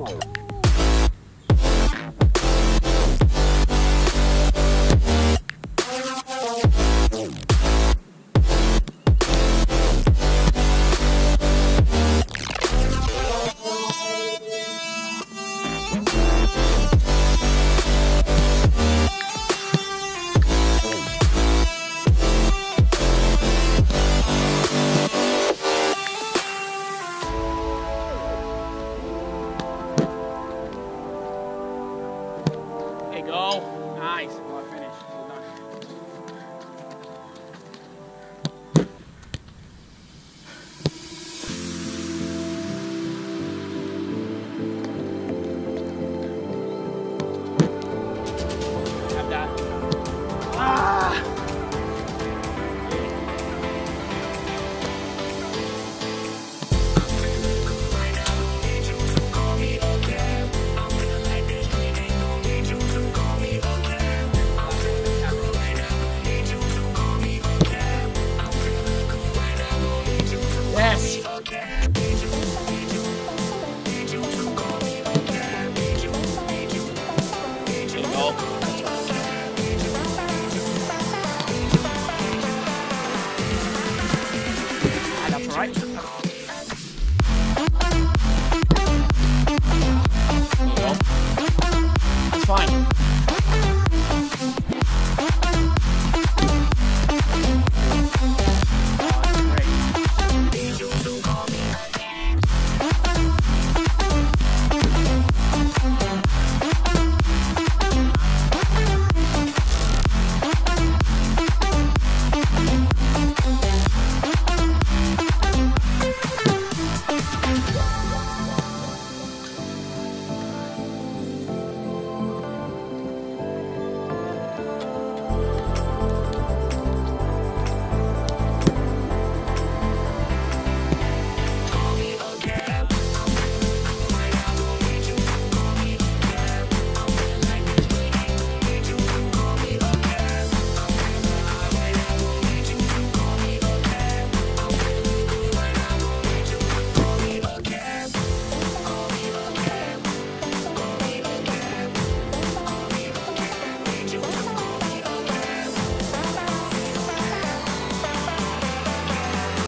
Whoa. we go. Nice.